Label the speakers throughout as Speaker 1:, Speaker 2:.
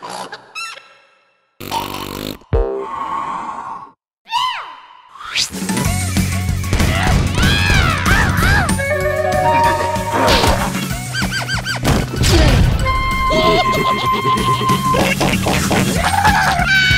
Speaker 1: Ha ha ha!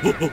Speaker 1: Whoa!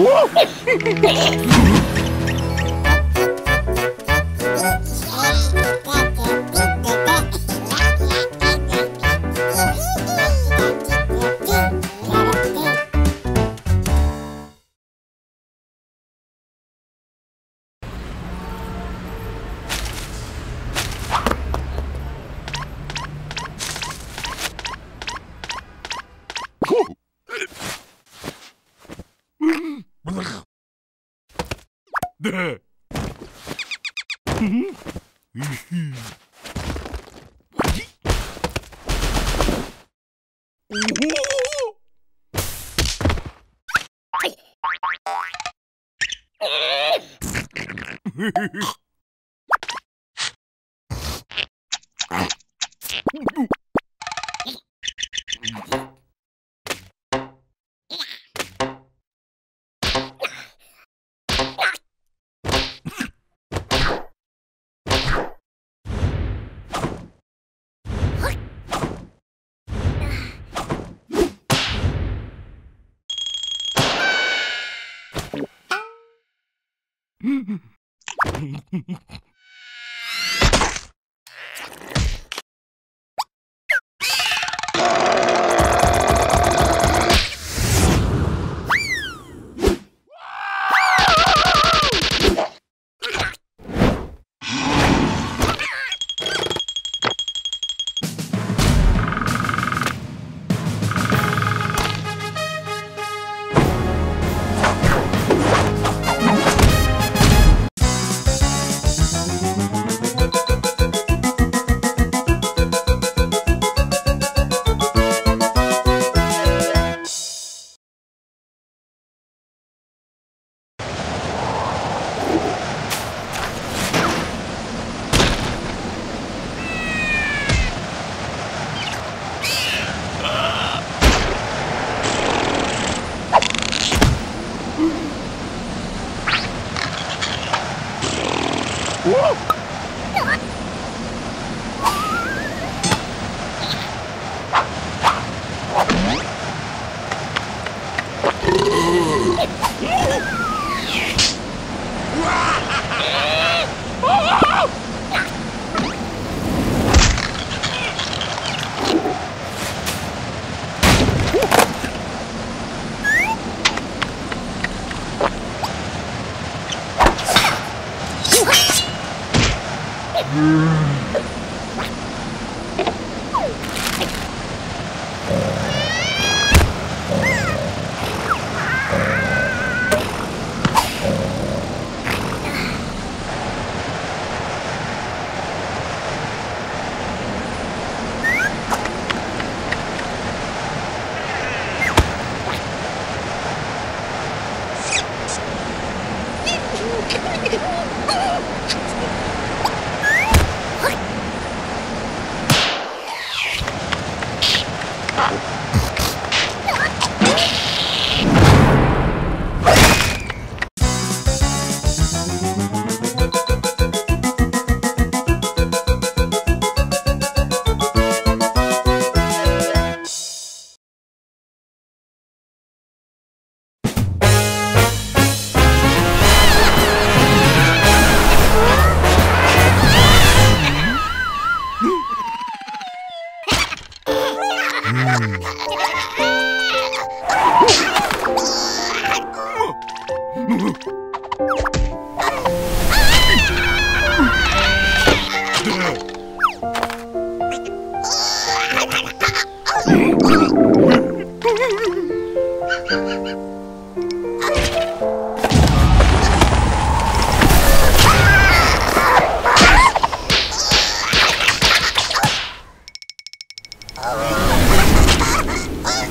Speaker 1: Woo! Mm-hmm.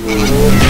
Speaker 1: Gracias.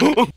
Speaker 1: Oh,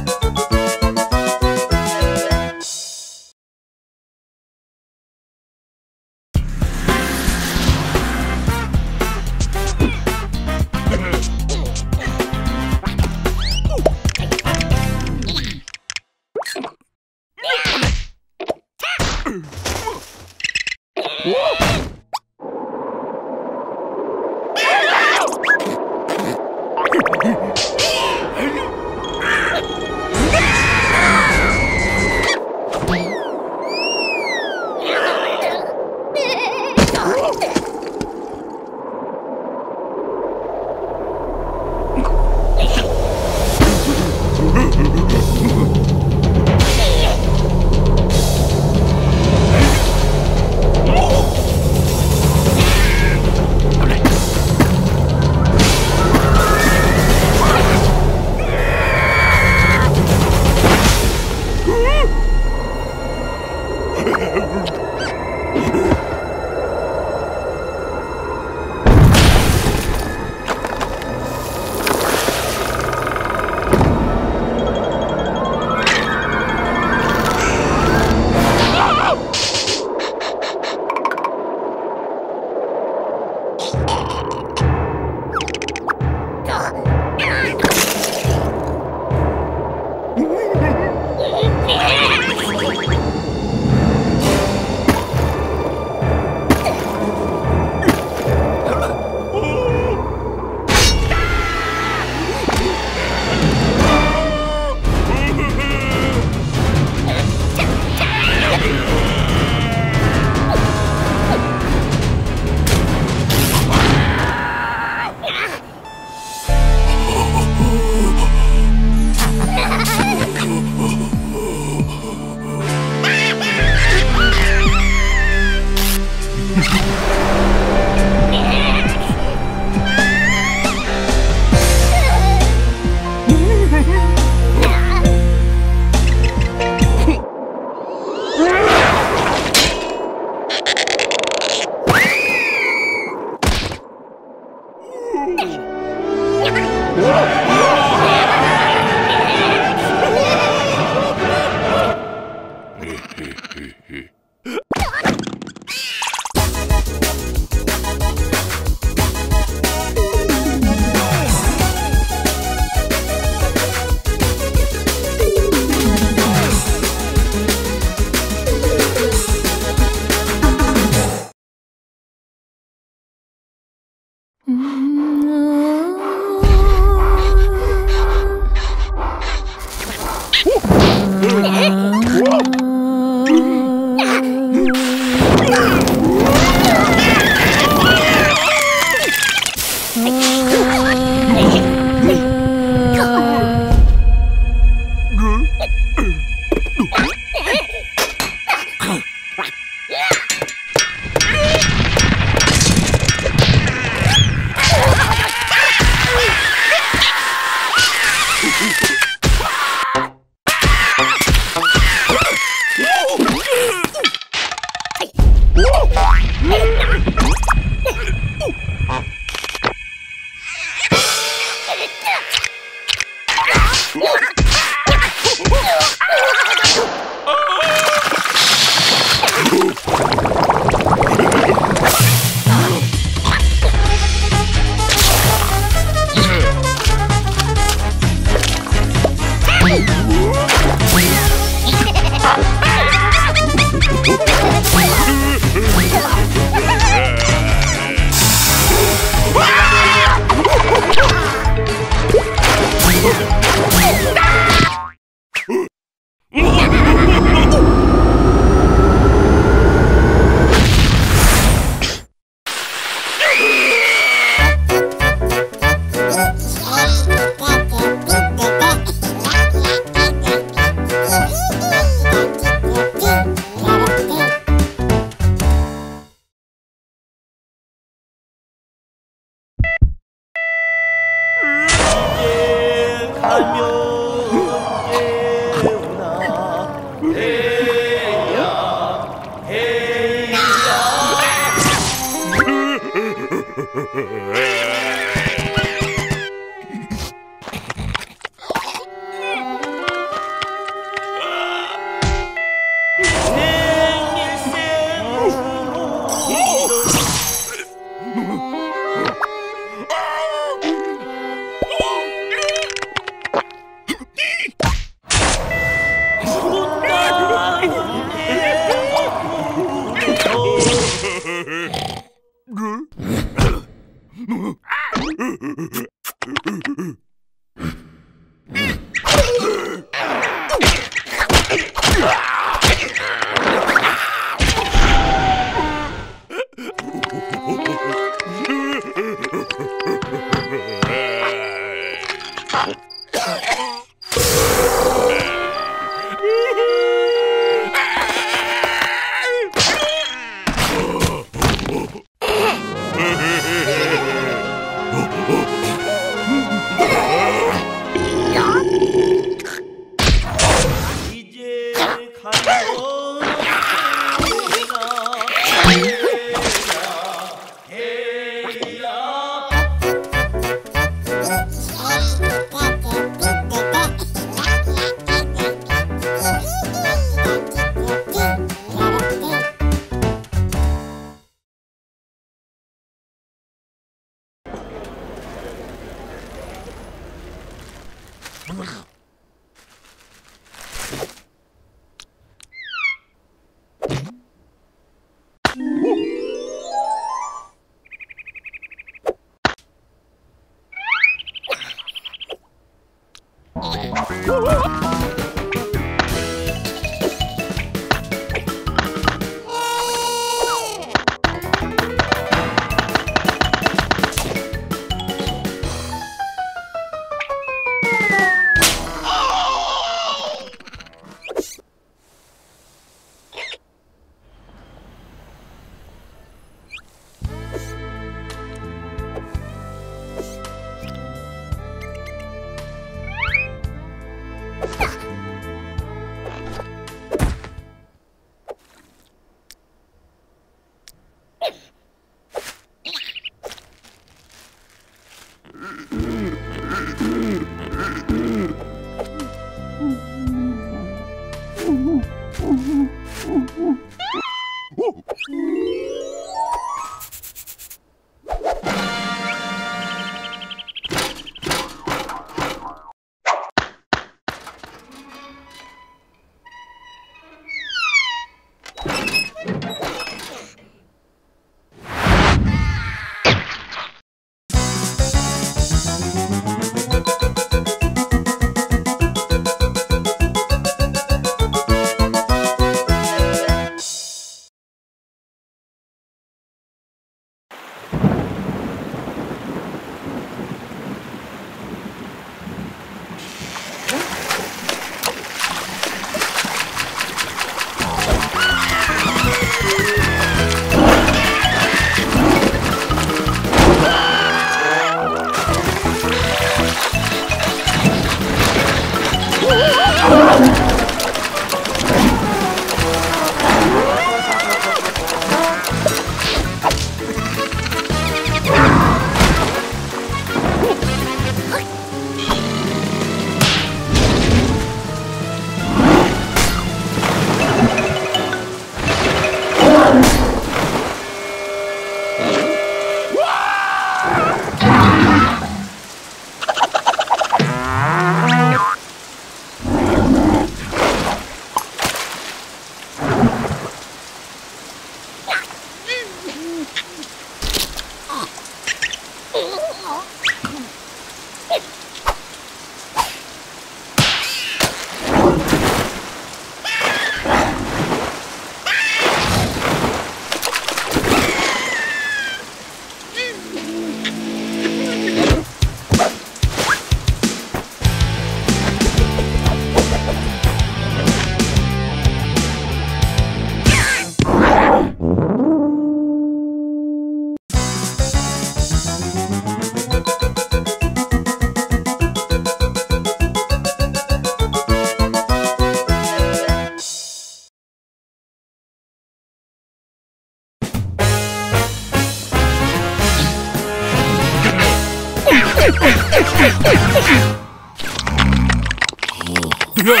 Speaker 1: 으아!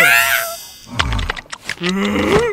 Speaker 1: 어.